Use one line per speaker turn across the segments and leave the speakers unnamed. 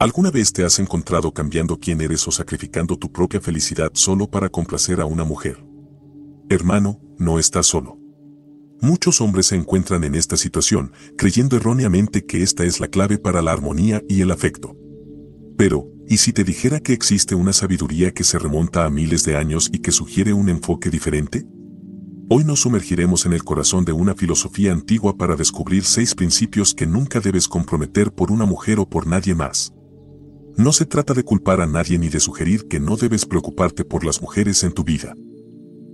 ¿Alguna vez te has encontrado cambiando quién eres o sacrificando tu propia felicidad solo para complacer a una mujer? Hermano, no estás solo. Muchos hombres se encuentran en esta situación, creyendo erróneamente que esta es la clave para la armonía y el afecto. Pero, ¿y si te dijera que existe una sabiduría que se remonta a miles de años y que sugiere un enfoque diferente? Hoy nos sumergiremos en el corazón de una filosofía antigua para descubrir seis principios que nunca debes comprometer por una mujer o por nadie más. No se trata de culpar a nadie ni de sugerir que no debes preocuparte por las mujeres en tu vida.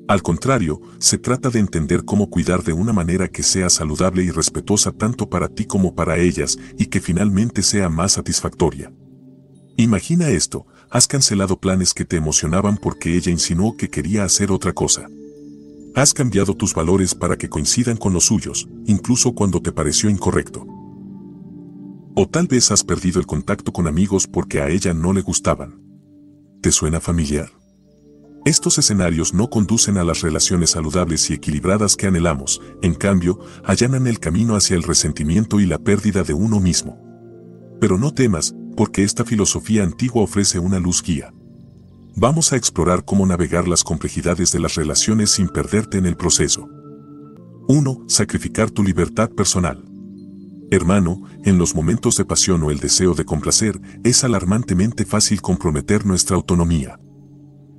Al contrario, se trata de entender cómo cuidar de una manera que sea saludable y respetuosa tanto para ti como para ellas y que finalmente sea más satisfactoria. Imagina esto, has cancelado planes que te emocionaban porque ella insinuó que quería hacer otra cosa. Has cambiado tus valores para que coincidan con los suyos, incluso cuando te pareció incorrecto. O tal vez has perdido el contacto con amigos porque a ella no le gustaban. ¿Te suena familiar? Estos escenarios no conducen a las relaciones saludables y equilibradas que anhelamos, en cambio, allanan el camino hacia el resentimiento y la pérdida de uno mismo. Pero no temas, porque esta filosofía antigua ofrece una luz guía. Vamos a explorar cómo navegar las complejidades de las relaciones sin perderte en el proceso. 1. Sacrificar tu libertad personal. Hermano, en los momentos de pasión o el deseo de complacer, es alarmantemente fácil comprometer nuestra autonomía.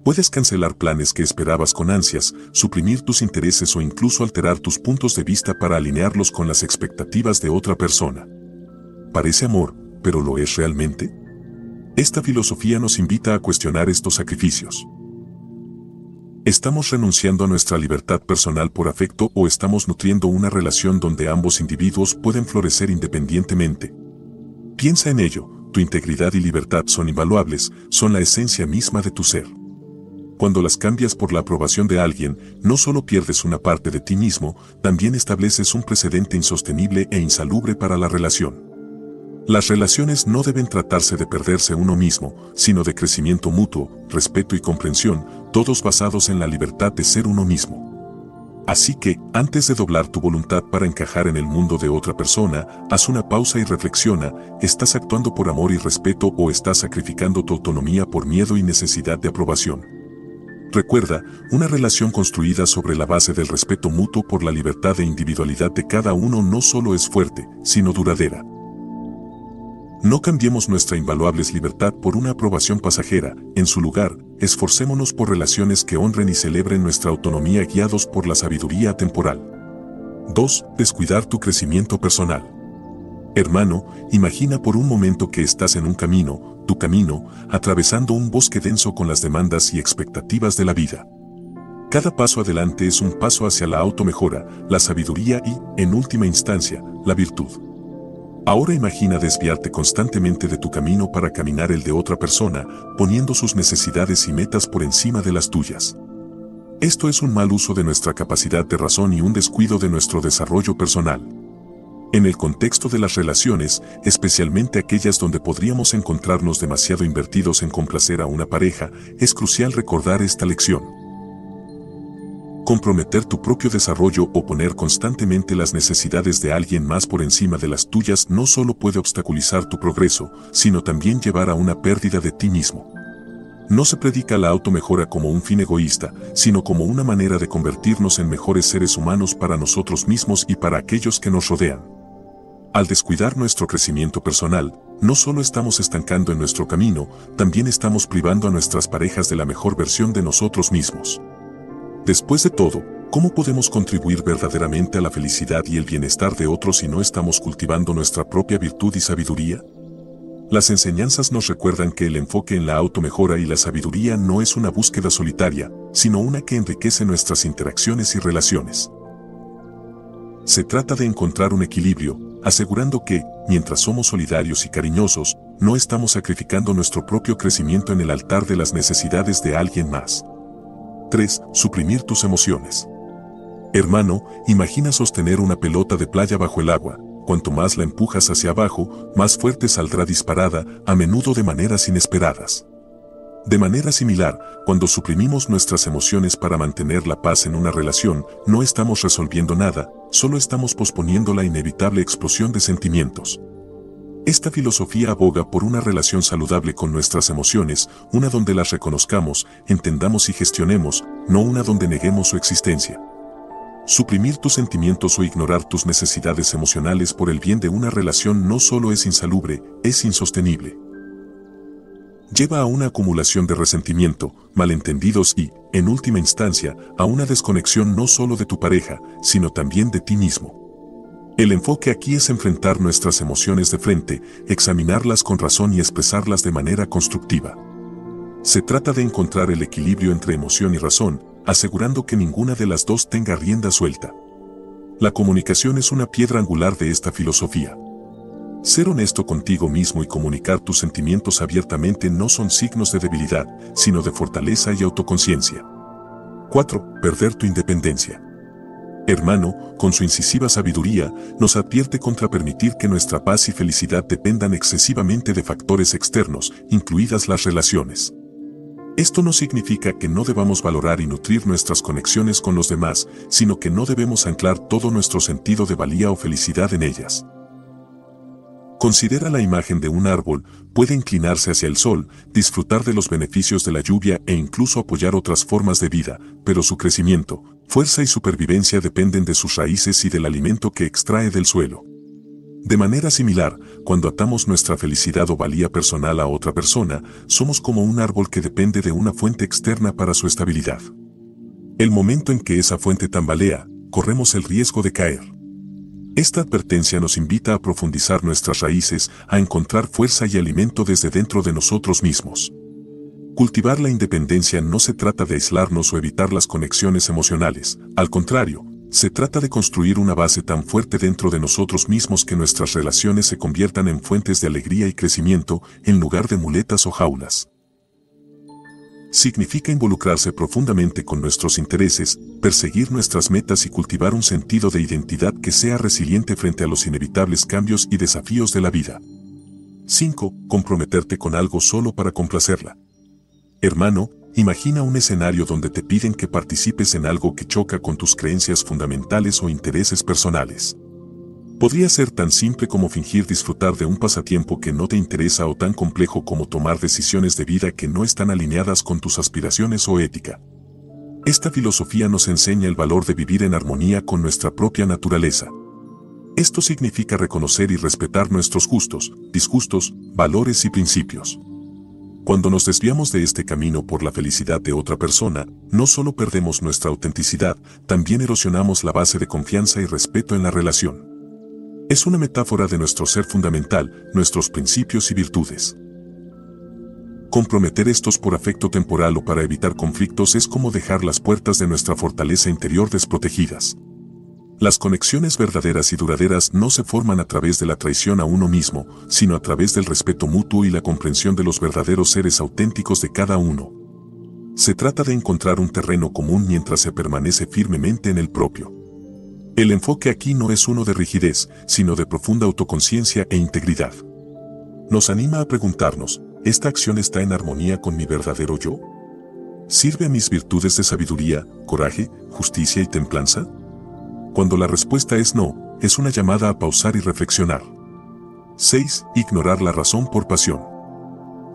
Puedes cancelar planes que esperabas con ansias, suprimir tus intereses o incluso alterar tus puntos de vista para alinearlos con las expectativas de otra persona. Parece amor, pero ¿lo es realmente? Esta filosofía nos invita a cuestionar estos sacrificios. ¿Estamos renunciando a nuestra libertad personal por afecto o estamos nutriendo una relación donde ambos individuos pueden florecer independientemente? Piensa en ello, tu integridad y libertad son invaluables, son la esencia misma de tu ser. Cuando las cambias por la aprobación de alguien, no solo pierdes una parte de ti mismo, también estableces un precedente insostenible e insalubre para la relación. Las relaciones no deben tratarse de perderse uno mismo, sino de crecimiento mutuo, respeto y comprensión, todos basados en la libertad de ser uno mismo. Así que, antes de doblar tu voluntad para encajar en el mundo de otra persona, haz una pausa y reflexiona, ¿estás actuando por amor y respeto o estás sacrificando tu autonomía por miedo y necesidad de aprobación? Recuerda, una relación construida sobre la base del respeto mutuo por la libertad e individualidad de cada uno no solo es fuerte, sino duradera. No cambiemos nuestra invaluable libertad por una aprobación pasajera, en su lugar, esforcémonos por relaciones que honren y celebren nuestra autonomía guiados por la sabiduría temporal. 2. Descuidar tu crecimiento personal. Hermano, imagina por un momento que estás en un camino, tu camino, atravesando un bosque denso con las demandas y expectativas de la vida. Cada paso adelante es un paso hacia la automejora, la sabiduría y, en última instancia, la virtud. Ahora imagina desviarte constantemente de tu camino para caminar el de otra persona, poniendo sus necesidades y metas por encima de las tuyas. Esto es un mal uso de nuestra capacidad de razón y un descuido de nuestro desarrollo personal. En el contexto de las relaciones, especialmente aquellas donde podríamos encontrarnos demasiado invertidos en complacer a una pareja, es crucial recordar esta lección. Comprometer tu propio desarrollo o poner constantemente las necesidades de alguien más por encima de las tuyas no solo puede obstaculizar tu progreso, sino también llevar a una pérdida de ti mismo. No se predica la automejora como un fin egoísta, sino como una manera de convertirnos en mejores seres humanos para nosotros mismos y para aquellos que nos rodean. Al descuidar nuestro crecimiento personal, no solo estamos estancando en nuestro camino, también estamos privando a nuestras parejas de la mejor versión de nosotros mismos. Después de todo, ¿cómo podemos contribuir verdaderamente a la felicidad y el bienestar de otros si no estamos cultivando nuestra propia virtud y sabiduría? Las enseñanzas nos recuerdan que el enfoque en la automejora y la sabiduría no es una búsqueda solitaria, sino una que enriquece nuestras interacciones y relaciones. Se trata de encontrar un equilibrio, asegurando que, mientras somos solidarios y cariñosos, no estamos sacrificando nuestro propio crecimiento en el altar de las necesidades de alguien más. 3. Suprimir tus emociones. Hermano, imagina sostener una pelota de playa bajo el agua. Cuanto más la empujas hacia abajo, más fuerte saldrá disparada, a menudo de maneras inesperadas. De manera similar, cuando suprimimos nuestras emociones para mantener la paz en una relación, no estamos resolviendo nada, solo estamos posponiendo la inevitable explosión de sentimientos. Esta filosofía aboga por una relación saludable con nuestras emociones, una donde las reconozcamos, entendamos y gestionemos, no una donde neguemos su existencia. Suprimir tus sentimientos o ignorar tus necesidades emocionales por el bien de una relación no solo es insalubre, es insostenible. Lleva a una acumulación de resentimiento, malentendidos y, en última instancia, a una desconexión no solo de tu pareja, sino también de ti mismo. El enfoque aquí es enfrentar nuestras emociones de frente, examinarlas con razón y expresarlas de manera constructiva. Se trata de encontrar el equilibrio entre emoción y razón, asegurando que ninguna de las dos tenga rienda suelta. La comunicación es una piedra angular de esta filosofía. Ser honesto contigo mismo y comunicar tus sentimientos abiertamente no son signos de debilidad, sino de fortaleza y autoconciencia. 4. Perder tu independencia hermano, con su incisiva sabiduría, nos advierte contra permitir que nuestra paz y felicidad dependan excesivamente de factores externos, incluidas las relaciones. Esto no significa que no debamos valorar y nutrir nuestras conexiones con los demás, sino que no debemos anclar todo nuestro sentido de valía o felicidad en ellas. Considera la imagen de un árbol, puede inclinarse hacia el sol, disfrutar de los beneficios de la lluvia e incluso apoyar otras formas de vida, pero su crecimiento, fuerza y supervivencia dependen de sus raíces y del alimento que extrae del suelo. De manera similar, cuando atamos nuestra felicidad o valía personal a otra persona, somos como un árbol que depende de una fuente externa para su estabilidad. El momento en que esa fuente tambalea, corremos el riesgo de caer. Esta advertencia nos invita a profundizar nuestras raíces, a encontrar fuerza y alimento desde dentro de nosotros mismos. Cultivar la independencia no se trata de aislarnos o evitar las conexiones emocionales, al contrario, se trata de construir una base tan fuerte dentro de nosotros mismos que nuestras relaciones se conviertan en fuentes de alegría y crecimiento en lugar de muletas o jaulas significa involucrarse profundamente con nuestros intereses, perseguir nuestras metas y cultivar un sentido de identidad que sea resiliente frente a los inevitables cambios y desafíos de la vida. 5. Comprometerte con algo solo para complacerla. Hermano, imagina un escenario donde te piden que participes en algo que choca con tus creencias fundamentales o intereses personales. Podría ser tan simple como fingir disfrutar de un pasatiempo que no te interesa o tan complejo como tomar decisiones de vida que no están alineadas con tus aspiraciones o ética. Esta filosofía nos enseña el valor de vivir en armonía con nuestra propia naturaleza. Esto significa reconocer y respetar nuestros gustos, disgustos, valores y principios. Cuando nos desviamos de este camino por la felicidad de otra persona, no solo perdemos nuestra autenticidad, también erosionamos la base de confianza y respeto en la relación. Es una metáfora de nuestro ser fundamental, nuestros principios y virtudes. Comprometer estos por afecto temporal o para evitar conflictos es como dejar las puertas de nuestra fortaleza interior desprotegidas. Las conexiones verdaderas y duraderas no se forman a través de la traición a uno mismo, sino a través del respeto mutuo y la comprensión de los verdaderos seres auténticos de cada uno. Se trata de encontrar un terreno común mientras se permanece firmemente en el propio. El enfoque aquí no es uno de rigidez, sino de profunda autoconciencia e integridad. Nos anima a preguntarnos, ¿esta acción está en armonía con mi verdadero yo? ¿Sirve a mis virtudes de sabiduría, coraje, justicia y templanza? Cuando la respuesta es no, es una llamada a pausar y reflexionar. 6. Ignorar la razón por pasión.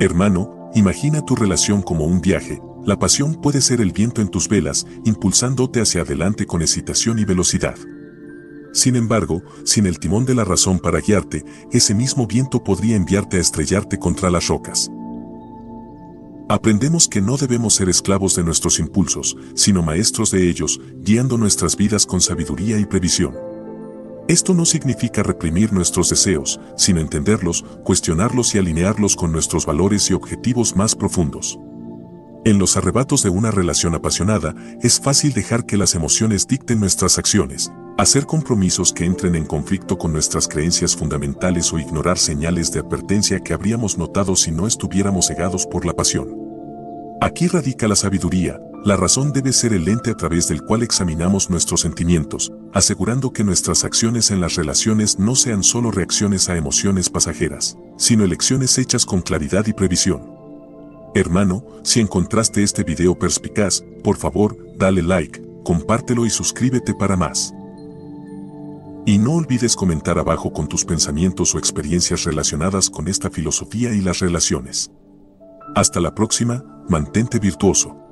Hermano, imagina tu relación como un viaje, la pasión puede ser el viento en tus velas, impulsándote hacia adelante con excitación y velocidad. Sin embargo, sin el timón de la razón para guiarte, ese mismo viento podría enviarte a estrellarte contra las rocas. Aprendemos que no debemos ser esclavos de nuestros impulsos, sino maestros de ellos, guiando nuestras vidas con sabiduría y previsión. Esto no significa reprimir nuestros deseos, sino entenderlos, cuestionarlos y alinearlos con nuestros valores y objetivos más profundos. En los arrebatos de una relación apasionada, es fácil dejar que las emociones dicten nuestras acciones, hacer compromisos que entren en conflicto con nuestras creencias fundamentales o ignorar señales de advertencia que habríamos notado si no estuviéramos cegados por la pasión. Aquí radica la sabiduría, la razón debe ser el lente a través del cual examinamos nuestros sentimientos, asegurando que nuestras acciones en las relaciones no sean solo reacciones a emociones pasajeras, sino elecciones hechas con claridad y previsión. Hermano, si encontraste este video perspicaz, por favor, dale like, compártelo y suscríbete para más. Y no olvides comentar abajo con tus pensamientos o experiencias relacionadas con esta filosofía y las relaciones. Hasta la próxima, mantente virtuoso.